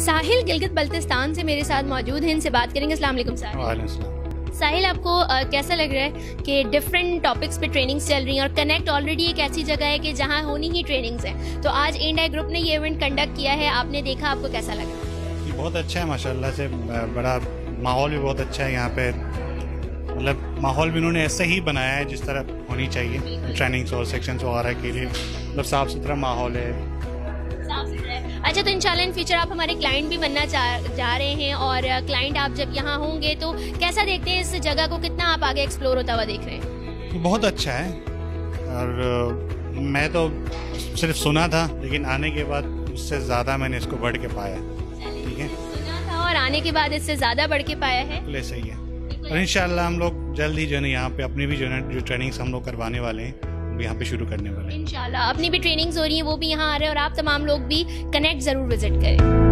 साहिल गिलगित बल्तिस्तान से मेरे साथ मौजूद हैं इनसे बात करेंगे। अस्सलाम वालेकुम साहिल। साहिल आपको अ, कैसा लग रहा है कि डिफरेंट टॉपिक्स पे ट्रेनिंग्स चल रही हैं और कनेक्ट ऑलरेडी एक ऐसी जगह है कि जहाँ होनी ही ट्रेनिंग्स हैं? तो आज इंडिया ग्रुप ने ये इवेंट कंडक्ट किया है आपने देखा आपको कैसा लगा? ये बहुत अच्छा है माशाल्लाह से बड़ा माहौल भी बहुत अच्छा है यहाँ पे। मतलब माहौल भी उन्होंने ऐसे ही बनाया है जिस तरह होनी चाहिए। ट्रेनिंग्स और सेक्शंस वगैरह के लिए। मतलब साफ़ सुथरा माहौल है अच्छा तो इंशाल्लाह इन फ्यूचर आप हमारे क्लाइंट भी बनना जा रहे हैं और क्लाइंट आप जब यहाँ होंगे तो कैसा देखते हैं इस जगह को? कितना आप आगे एक्सप्लोर होता हुआ देख रहे हैं? ये बहुत अच्छा है। और मैं तो सिर्फ़ सुना था लेकिन आने के बाद उससे ज़्यादा मैंने इसको बढ़ के पाया। ठीक है? सुना था और आने के बाद इससे ज़्यादा बढ़ के पाया है। ऐसा है। और इंशाल्लाह हम लोग जल्द ही जो है यहाँ पे अपनी भी जो है जो ट्रेनिंग्स हम लोग करवाने वाले हैं यहाँ पे शुरू करने वाले हैं। इंशाल्लाह, अपनी भी ट्रेनिंग्स हो रही है, वो भी यहाँ आ रहे हैं और आप तमाम लोग भी कनेक्ट ज़रूर विज़िट करें।